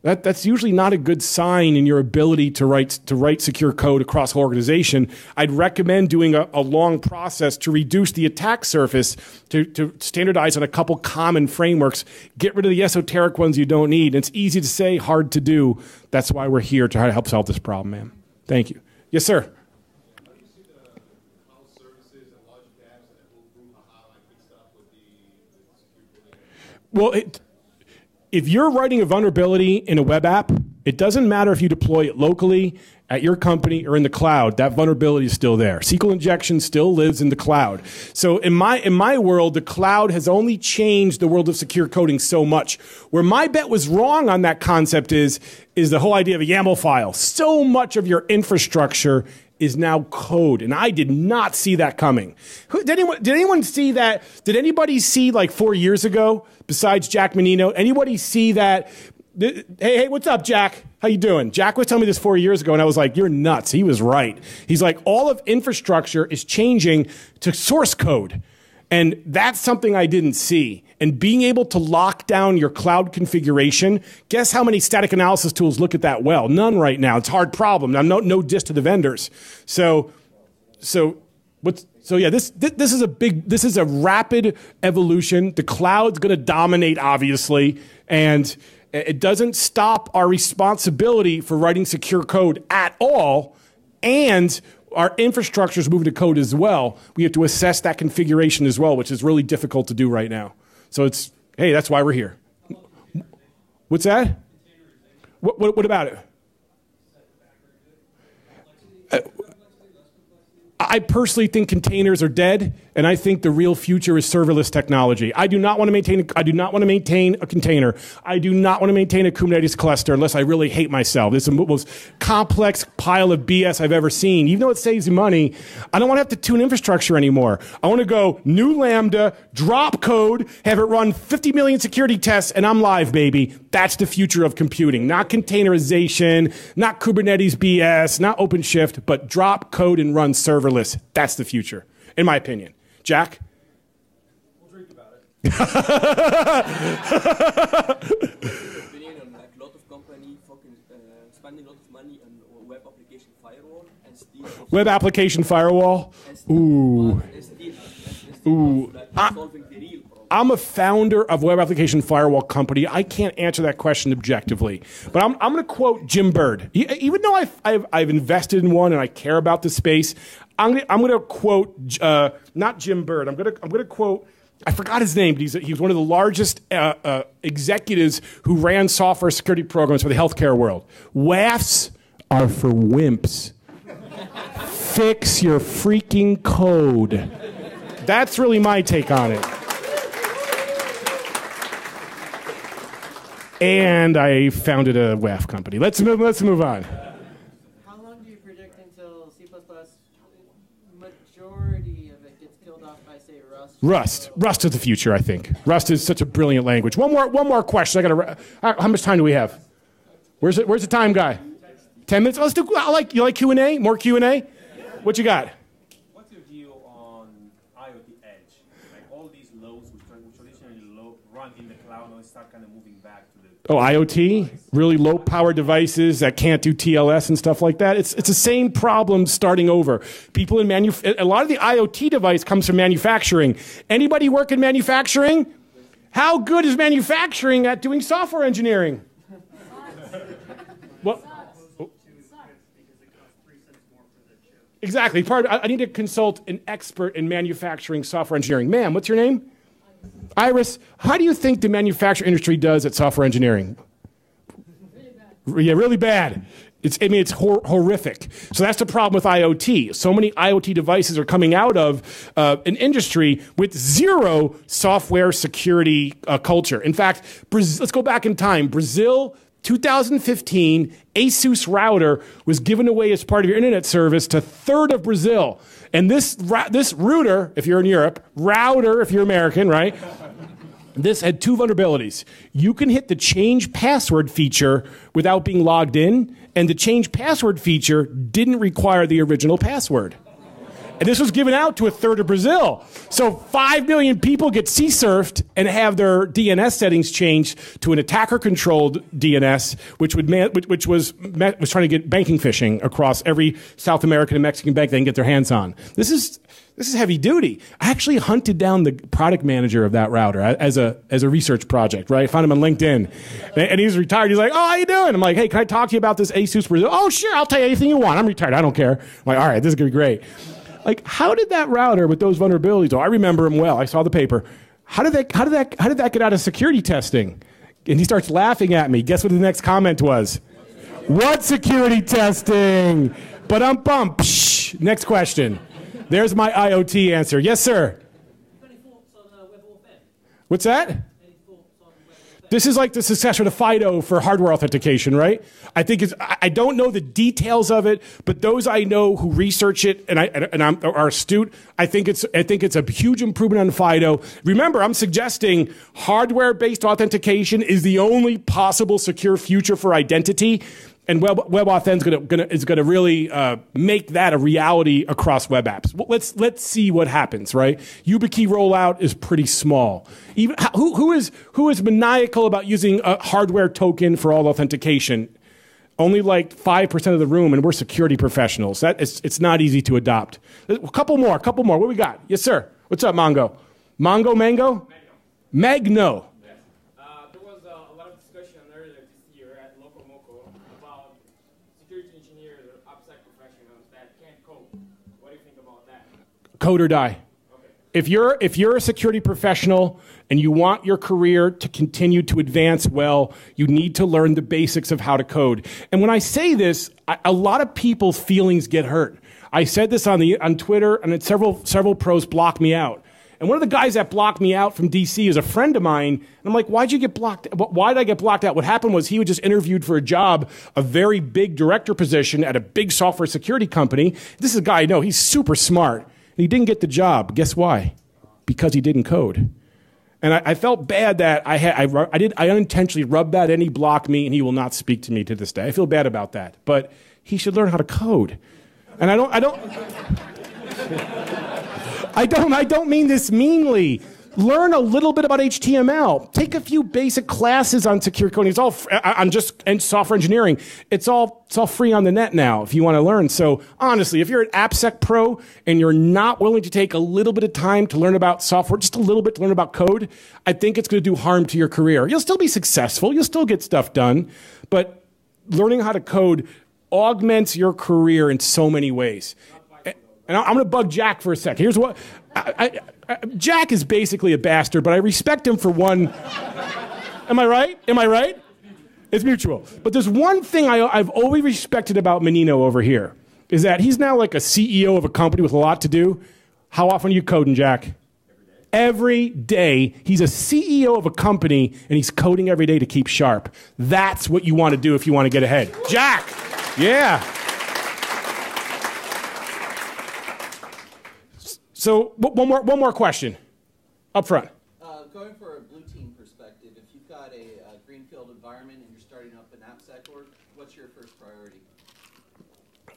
that, that's usually not a good sign in your ability to write, to write secure code across whole organization. I'd recommend doing a, a long process to reduce the attack surface, to, to standardize on a couple common frameworks, get rid of the esoteric ones you don't need. It's easy to say, hard to do. That's why we're here to try to help solve this problem, man. Thank you. Yes, sir. Well, it, if you're writing a vulnerability in a web app, it doesn't matter if you deploy it locally at your company or in the cloud, that vulnerability is still there. SQL injection still lives in the cloud. So in my, in my world, the cloud has only changed the world of secure coding so much. Where my bet was wrong on that concept is, is the whole idea of a YAML file. So much of your infrastructure is now code. And I did not see that coming. Did anyone, did anyone see that? Did anybody see like four years ago, besides Jack Mannino, anybody see that? Hey, hey, what's up, Jack? How you doing? Jack was telling me this four years ago, and I was like, "You're nuts." He was right. He's like, all of infrastructure is changing to source code, and that's something I didn't see. And being able to lock down your cloud configuration, guess how many static analysis tools look at that well? None right now. It's a hard problem. Now, no, no diss to the vendors. So, so what's so yeah, this, this, this is a big, this is a rapid evolution. The cloud's going to dominate, obviously, and it doesn't stop our responsibility for writing secure code at all. And our infrastructure is moving to code as well. We have to assess that configuration as well, which is really difficult to do right now. So it's, hey, that's why we're here. What's that? What, what, what about it? Uh, I personally think containers are dead, and I think the real future is serverless technology. I do not want to maintain. I do not want to maintain a container. I do not want to maintain a Kubernetes cluster unless I really hate myself. It's the most complex pile of BS I've ever seen. Even though it saves you money, I don't want to have to tune infrastructure anymore. I want to go new Lambda, drop code, have it run 50 million security tests, and I'm live, baby. That's the future of computing. Not containerization, not Kubernetes BS, not OpenShift, but drop code and run serverless that's the future, in my opinion. Jack?
We'll drink about it.
opinion on like lot of company fucking uh, spending a lot of money on web application firewall and
Web application firewall? Ooh.
Uh, and steal, uh, and ah. steal
Ooh. I-
solving the real problem.
I'm a founder of web application firewall company. I can't answer that question objectively, but I'm, I'm going to quote Jim Bird. E- Even though I've, I've, I've invested in one and I care about the space, I'm going to, I'm going to quote uh, not Jim Bird. I'm going to I'm going to quote. I forgot his name, but he's, he was one of the largest uh, uh, executives who ran software security programs for the healthcare world. WAFs are for wimps. Fix your freaking code. That's really my take on it. And I founded a WAF company. Let's move. Let's move on.
How long do you predict until C++ majority of it gets killed off by, say, Rust?
Rust. Rust is the future. I think Rust is such a brilliant language. One more. One more question. I got to. Uh, how much time do we have? Where's it? Where's the time guy? Ten minutes. Let's do. I like you. Like Q and A. More Q and A. What you got?
What's your view on IoT Edge? Like all these loads which, tra- which traditionally lo- run in the cloud now start kind of moving back to the
Oh, IoT, really low power devices that can't do TLS and stuff like that. It's, it's the same problem starting over. People in manuf- a lot of the IoT device comes from manufacturing. Anybody work in manufacturing? How good is manufacturing at doing software engineering? Well, exactly. Part. I, I need to consult an expert in manufacturing software engineering. Ma'am, what's your name? Iris, how do you think the manufacturing industry does at software engineering? Yeah, really bad. It's, I mean, it's hor- horrific. So that's the problem with IoT. So many IoT devices are coming out of uh, an industry with zero software security uh, culture. In fact, Braz- let's go back in time. Brazil, 2015, Asus router was given away as part of your internet service to third of Brazil. And this, this router, if you're in Europe, router if you're American, right? This had two vulnerabilities. You can hit the change password feature without being logged in, and the change password feature didn't require the original password. And this was given out to a third of Brazil. So 5 million people get sea surfed and have their DNS settings changed to an attacker controlled DNS, which, would man, which, which was, was trying to get banking phishing across every South American and Mexican bank they can get their hands on. This is, this is heavy duty. I actually hunted down the product manager of that router uh, as a, as a research project, right? I found him on LinkedIn. And he's retired. He's like, Oh, how you doing? I'm like, Hey, can I talk to you about this Asus Brazil? Oh, sure. I'll tell you anything you want. I'm retired. I don't care. I'm like, all right, this is going to be great. Like, how did that router with those vulnerabilities? Oh, I remember him well. I saw the paper. How did that? How did that? How did that get out of security testing? And he starts laughing at me. Guess what the next comment was? What security testing? But I'm bump. Next question. There's my IoT answer. Yes, sir.
Any thoughts on uh?
What's that?
Any thoughts on Web Warfare?
This is like the successor to FIDO for hardware authentication, right? I think it's, I don't know the details of it, but those I know who research it and I and I'm, are astute, I think it's I think it's a huge improvement on FIDO. Remember, I'm suggesting hardware-based authentication is the only possible secure future for identity. And Web, WebAuthn is going to is going to really uh, make that a reality across web apps. Well, let's let's see what happens. Right, YubiKey rollout is pretty small. Even who who is who is maniacal about using a hardware token for all authentication? Only like five percent of the room, and we're security professionals. That it's it's not easy to adopt. A couple more, a couple more. What we got? Yes, sir. What's up, Mongo? Mongo, Mango, Magno.
Uh, there was uh, a lot of discussion earlier this year at Loco Moco about security engineers or OPSEC professionals that can't code. What do you think about that?
Code or die. If you're if you're a security professional and you want your career to continue to advance well, you need to learn the basics of how to code. And when I say this, I, a lot of people's feelings get hurt. I said this on the on Twitter, and several several pros blocked me out. And one of the guys that blocked me out from DC is a friend of mine. And I'm like, why'd you get blocked? Why did I get blocked out? What happened was he was just interviewed for a job, a very big director position at a big software security company. This is a guy I know. He's super smart. He didn't get the job. Guess why? Because he didn't code. And I, I felt bad that I had I, I did I unintentionally rubbed that in. He blocked me, and he will not speak to me to this day. I feel bad about that. But he should learn how to code. And I don't I don't I don't, I don't mean this meanly. Learn a little bit about HTML. Take a few basic classes on secure coding. It's all on just and software engineering. It's all it's all free on the net now if you want to learn. So honestly, if you're an AppSec pro and you're not willing to take a little bit of time to learn about software, just a little bit to learn about code, I think it's going to do harm to your career. You'll still be successful. You'll still get stuff done, but learning how to code augments your career in so many ways. And I'm going to bug Jack for a sec. Here's what I, I, I, Jack is basically a bastard, but I respect him for one. Am I right? Am I right? It's mutual. But there's one thing I, I've always respected about Mannino over here is that he's now like a CEO of a company with a lot to do. How often are you coding, Jack? Every day, he's a CEO of a company and he's coding every day to keep sharp. That's what you want to do if you want to get ahead. Jack, yeah. So, one more, one more question up front.
Uh, going for a blue team perspective, if you've got a, uh greenfield environment and you're starting up an AppSec org, what's your first priority?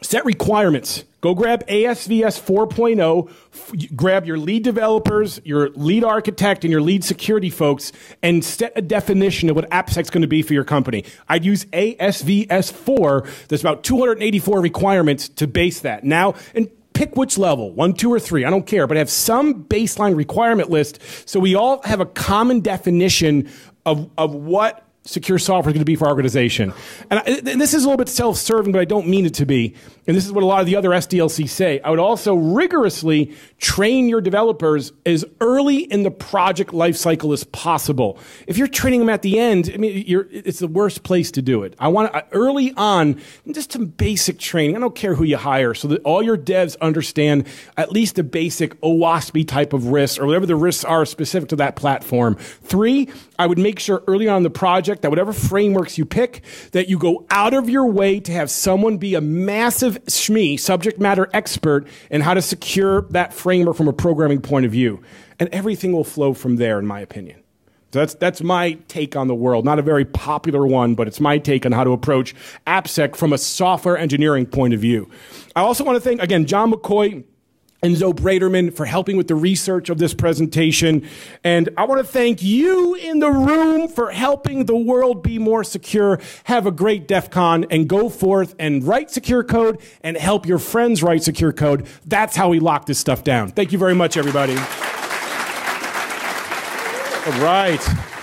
Set requirements. Go grab ASVS 4.0, f- y- grab your lead developers, your lead architect, and your lead security folks, and set a definition of what AppSec's going to be for your company. I'd use ASVS 4. There's about 284 requirements to base that. Now, and pick which level, one, two, or three, I don't care, but have some baseline requirement list. So we all have a common definition of, of what secure software is going to be for our organization. And, I, and this is a little bit self serving, but I don't mean it to be. And this is what a lot of the other SDLCs say. I would also rigorously train your developers as early in the project lifecycle as possible. If you're training them at the end, I mean, it's the worst place to do it. I want uh, early on, just some basic training. I don't care who you hire, so that all your devs understand at least the basic OWASP type of risks or whatever the risks are specific to that platform. Three, I would make sure early on in the project that whatever frameworks you pick, that you go out of your way to have someone be a massive SME, subject matter expert, in how to secure that framework from a programming point of view. And everything will flow from there, in my opinion. So that's, that's my take on the world. Not a very popular one, but it's my take on how to approach AppSec from a software engineering point of view. I also want to thank, again, John McCoy and Zoe Braderman for helping with the research of this presentation. And I want to thank you in the room for helping the world be more secure. Have a great DEF CON and go forth and write secure code and help your friends write secure code. That's how we lock this stuff down. Thank you very much, everybody. All right.